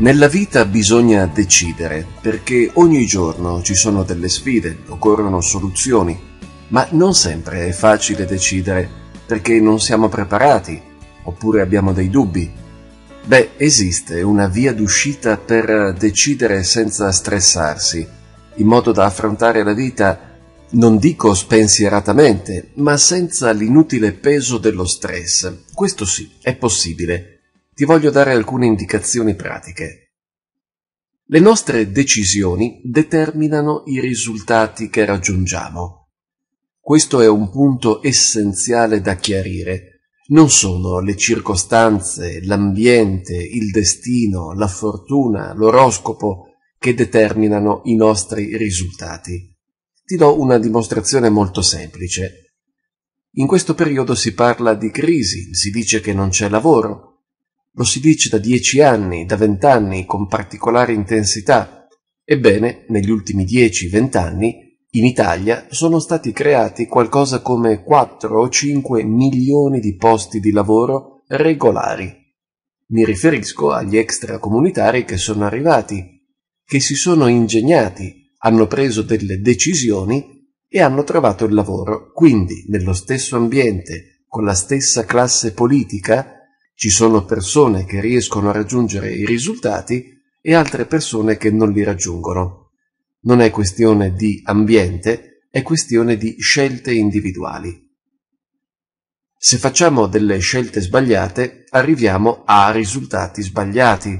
Nella vita bisogna decidere, perché ogni giorno ci sono delle sfide, occorrono soluzioni, ma non sempre è facile decidere, perché non siamo preparati, oppure abbiamo dei dubbi. Beh, esiste una via d'uscita per decidere senza stressarsi, in modo da affrontare la vita, non dico spensieratamente, ma senza l'inutile peso dello stress. Questo sì, è possibile ti voglio dare alcune indicazioni pratiche. Le nostre decisioni determinano i risultati che raggiungiamo. Questo è un punto essenziale da chiarire. Non sono le circostanze, l'ambiente, il destino, la fortuna, l'oroscopo che determinano i nostri risultati. Ti do una dimostrazione molto semplice. In questo periodo si parla di crisi, si dice che non c'è lavoro, lo si dice da dieci anni, da vent'anni, con particolare intensità. Ebbene, negli ultimi dieci, vent'anni, in Italia sono stati creati qualcosa come 4 o 5 milioni di posti di lavoro regolari. Mi riferisco agli extracomunitari che sono arrivati, che si sono ingegnati, hanno preso delle decisioni e hanno trovato il lavoro. Quindi, nello stesso ambiente, con la stessa classe politica, ci sono persone che riescono a raggiungere i risultati e altre persone che non li raggiungono. Non è questione di ambiente, è questione di scelte individuali. Se facciamo delle scelte sbagliate, arriviamo a risultati sbagliati.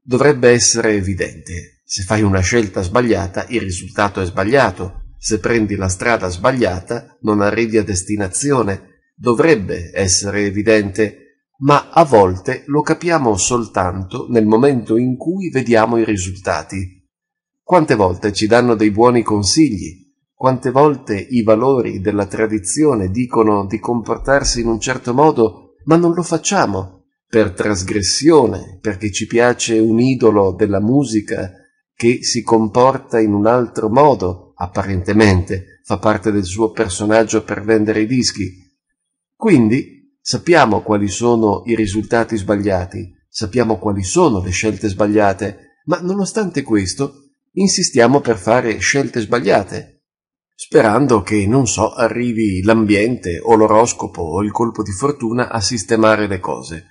Dovrebbe essere evidente. Se fai una scelta sbagliata, il risultato è sbagliato. Se prendi la strada sbagliata, non arrivi a destinazione. Dovrebbe essere evidente ma a volte lo capiamo soltanto nel momento in cui vediamo i risultati. Quante volte ci danno dei buoni consigli, quante volte i valori della tradizione dicono di comportarsi in un certo modo, ma non lo facciamo, per trasgressione, perché ci piace un idolo della musica che si comporta in un altro modo, apparentemente, fa parte del suo personaggio per vendere i dischi. Quindi Sappiamo quali sono i risultati sbagliati, sappiamo quali sono le scelte sbagliate, ma nonostante questo insistiamo per fare scelte sbagliate, sperando che, non so, arrivi l'ambiente o l'oroscopo o il colpo di fortuna a sistemare le cose.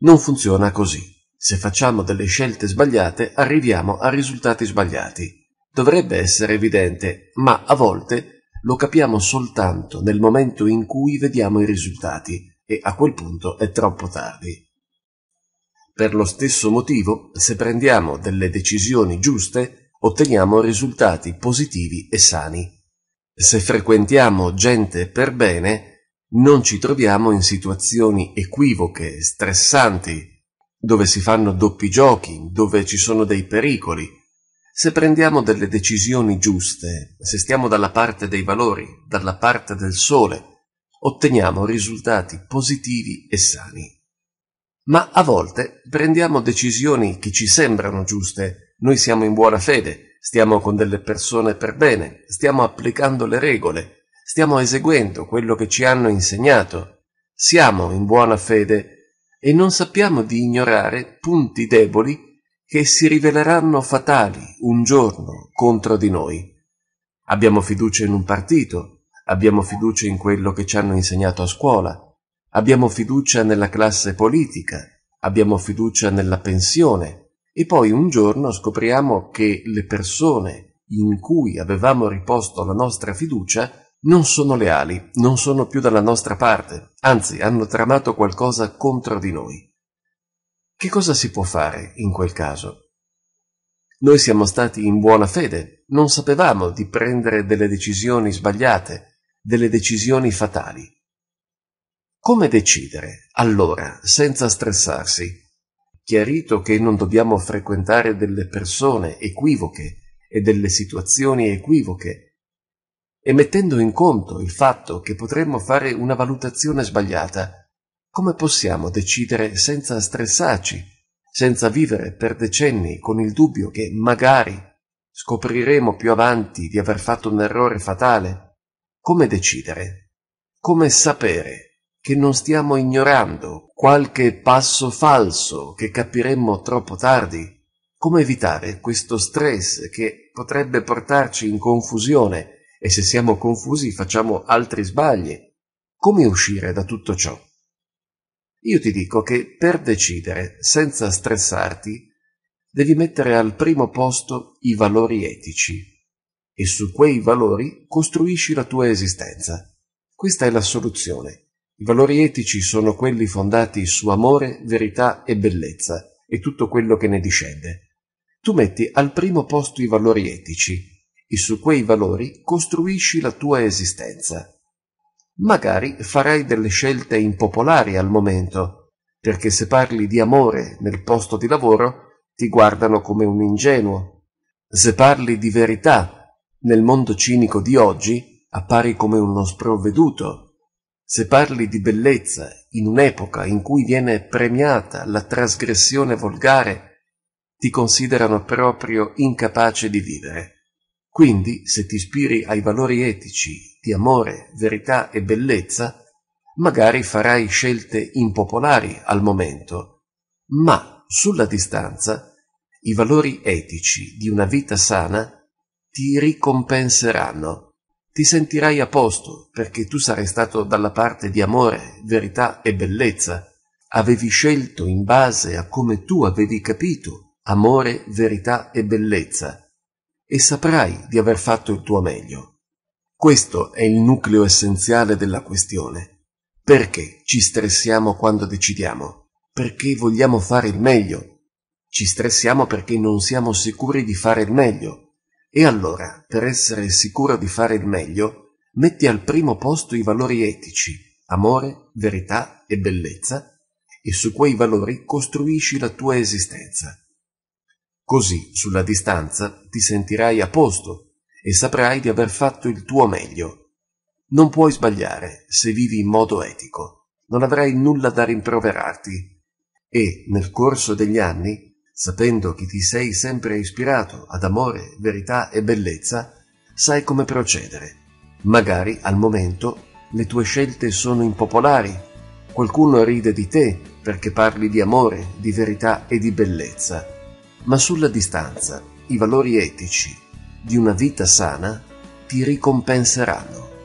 Non funziona così. Se facciamo delle scelte sbagliate arriviamo a risultati sbagliati. Dovrebbe essere evidente, ma a volte lo capiamo soltanto nel momento in cui vediamo i risultati e a quel punto è troppo tardi. Per lo stesso motivo, se prendiamo delle decisioni giuste, otteniamo risultati positivi e sani. Se frequentiamo gente per bene, non ci troviamo in situazioni equivoche, stressanti, dove si fanno doppi giochi, dove ci sono dei pericoli, se prendiamo delle decisioni giuste, se stiamo dalla parte dei valori, dalla parte del sole, otteniamo risultati positivi e sani. Ma a volte prendiamo decisioni che ci sembrano giuste, noi siamo in buona fede, stiamo con delle persone per bene, stiamo applicando le regole, stiamo eseguendo quello che ci hanno insegnato, siamo in buona fede e non sappiamo di ignorare punti deboli che si riveleranno fatali un giorno contro di noi. Abbiamo fiducia in un partito, abbiamo fiducia in quello che ci hanno insegnato a scuola, abbiamo fiducia nella classe politica, abbiamo fiducia nella pensione e poi un giorno scopriamo che le persone in cui avevamo riposto la nostra fiducia non sono leali, non sono più dalla nostra parte, anzi hanno tramato qualcosa contro di noi. Che cosa si può fare in quel caso? Noi siamo stati in buona fede, non sapevamo di prendere delle decisioni sbagliate, delle decisioni fatali. Come decidere, allora, senza stressarsi? Chiarito che non dobbiamo frequentare delle persone equivoche e delle situazioni equivoche, e mettendo in conto il fatto che potremmo fare una valutazione sbagliata, come possiamo decidere senza stressarci, senza vivere per decenni con il dubbio che magari scopriremo più avanti di aver fatto un errore fatale? Come decidere? Come sapere che non stiamo ignorando, qualche passo falso che capiremmo troppo tardi? Come evitare questo stress che potrebbe portarci in confusione e se siamo confusi facciamo altri sbagli? Come uscire da tutto ciò? Io ti dico che per decidere senza stressarti devi mettere al primo posto i valori etici e su quei valori costruisci la tua esistenza. Questa è la soluzione i valori etici sono quelli fondati su amore, verità e bellezza e tutto quello che ne discende. Tu metti al primo posto i valori etici e su quei valori costruisci la tua esistenza. Magari farai delle scelte impopolari al momento, perché se parli di amore nel posto di lavoro ti guardano come un ingenuo. Se parli di verità nel mondo cinico di oggi appari come uno sprovveduto se parli di bellezza in un'epoca in cui viene premiata la trasgressione volgare, ti considerano proprio incapace di vivere. Quindi, se ti ispiri ai valori etici di amore, verità e bellezza, magari farai scelte impopolari al momento, ma sulla distanza i valori etici di una vita sana ti ricompenseranno. Ti sentirai a posto perché tu sarai stato dalla parte di amore, verità e bellezza. Avevi scelto in base a come tu avevi capito amore, verità e bellezza e saprai di aver fatto il tuo meglio. Questo è il nucleo essenziale della questione. Perché ci stressiamo quando decidiamo? Perché vogliamo fare il meglio. Ci stressiamo perché non siamo sicuri di fare il meglio e allora, per essere sicuro di fare il meglio, metti al primo posto i valori etici, amore, verità e bellezza, e su quei valori costruisci la tua esistenza. Così, sulla distanza, ti sentirai a posto e saprai di aver fatto il tuo meglio. Non puoi sbagliare se vivi in modo etico, non avrai nulla da rimproverarti e, nel corso degli anni, sapendo che ti sei sempre ispirato ad amore, verità e bellezza, sai come procedere. Magari al momento le tue scelte sono impopolari, qualcuno ride di te perché parli di amore, di verità e di bellezza, ma sulla distanza i valori etici di una vita sana ti ricompenseranno.